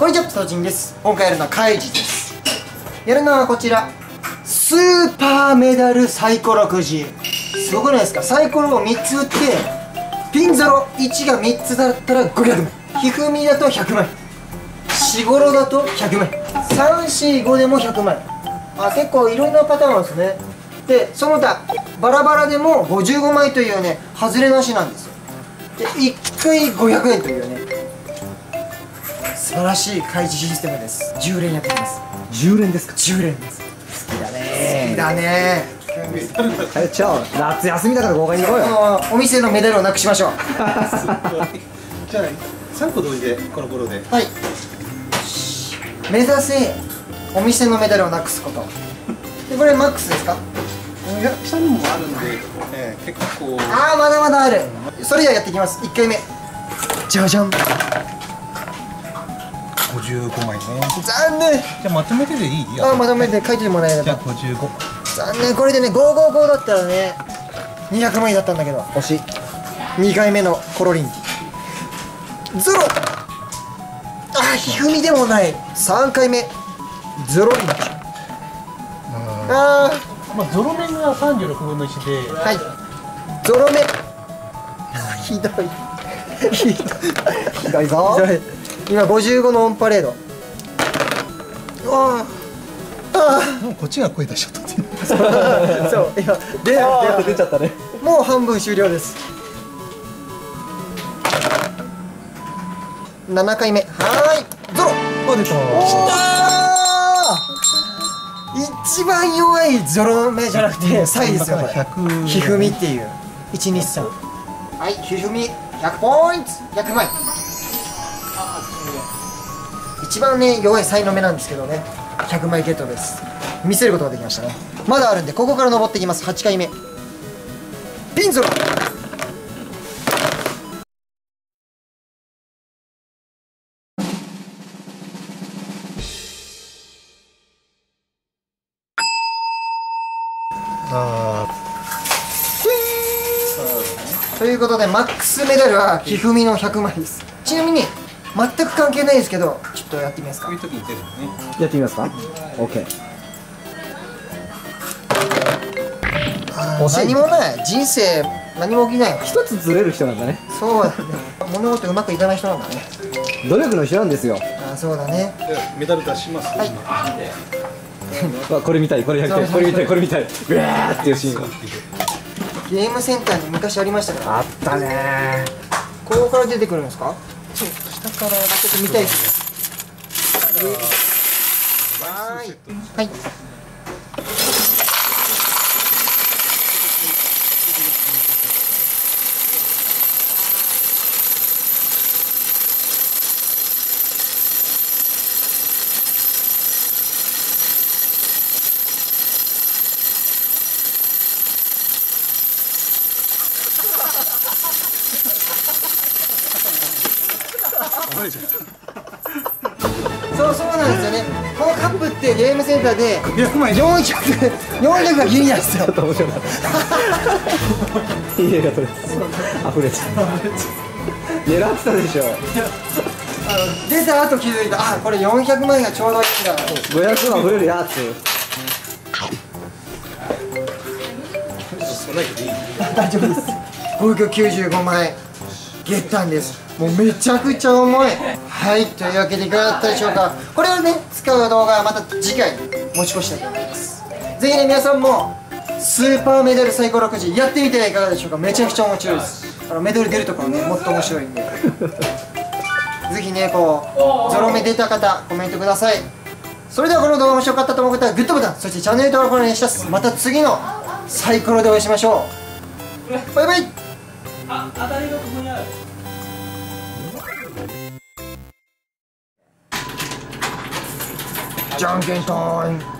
こんにちはスタジンです。今回やるのはカイジです。やるのはこちら。スーパーメダルサイコロくじ。すごくないですか？サイコロを3つ打ってピンゾロ1が3つだったら500枚ひふみだと100枚しごろだと100枚345でも100枚あ結構いろんなパターンあるんですね。でその他バラバラでも55枚というね外れなしなんですよ。で1回500円というね素晴らしい開示システムです。10連やってきます。10連ですか？10連です。好きだ好ねきだね。えちゃう夏休みだから豪快に行こうよ。お店のメダルをなくしましょう。じゃあ3個同時でこの頃で。はい。目指せお店のメダルをなくすこと。でこれマックスですか？いや下にもあるんで、えー、結構ああまだまだある。それではやっていきます。1回目。じゃじゃん55枚ね。残念。じゃあまとめてでいい？あーまとめて書いてもらえれじゃあば55残念。これでね555だったらね200枚だったんだけど。惜しい。2回目のコロリン。ゼロ。あーひふみでもない。3回目。ゼロリン。あまあゾロ目が36分の1で。ーはい。ゾロ目。ひどい。ひどい。ひどいぞ。ひどい今55のオンパレード。うわあもうこっちが声出しちゃったってあそう今であーで出ちゃったね。もう半分終了です。7回目。はーい。ゾロ。あ出た。一番弱いゾロ目じゃなくてサイですよこれ100ひふみっていう。123はいひふみ。100ポイント。100枚一番ね弱いサイの目なんですけどね。100枚ゲットです。見せることができましたね。まだあるんでここから登っていきます。8回目。ピンゾロ。あということでマックスメダルはひふみの100枚です。ちなみに全く関係ないですけどちょっとやってみますか。こういう時に出るのね。やってみますか？OK 何もない。人生何も起きない。わ一つずれる人なんだね。そうだね。物事うまくいかない人なんだね。努力の人なんですよ。あそうだね。メダル出します。はい。わこれ見たいこれやりたい。これ見たいこれ見たい。うわーっていうシーン。がゲームセンターに昔ありましたから。あったねここから出てくるんですか？そう下からちょっと見たいです。はーい。はいそうそうなんですよね。このカップってゲームセンターで500枚400 400がギリなんですよ。ちょっと面白かった。いい映画撮れれちゃう狙ってたでしょ。あの出た後気づいた。あこれ400枚がちょうどいいんだ。500溢れるやつ。大丈夫です。595枚ゲッタンですもうめちゃくちゃ重い。はいというわけでいかがだったでしょうか。これをね使う動画はまた次回持ち越したいと思います。ぜひね皆さんもスーパーメダルサイコロくじやってみてはいかがでしょうか。めちゃくちゃ面白いです。あのメダル出るところねもっと面白いんで。ぜひねこうゾロ目出た方コメントください。それではこの動画面白かったと思う方はグッドボタンそしてチャンネル登録お願いします。また次のサイコロでお会いしましょう。バイバイ。あ当たりがここにある。じゃんけんタイム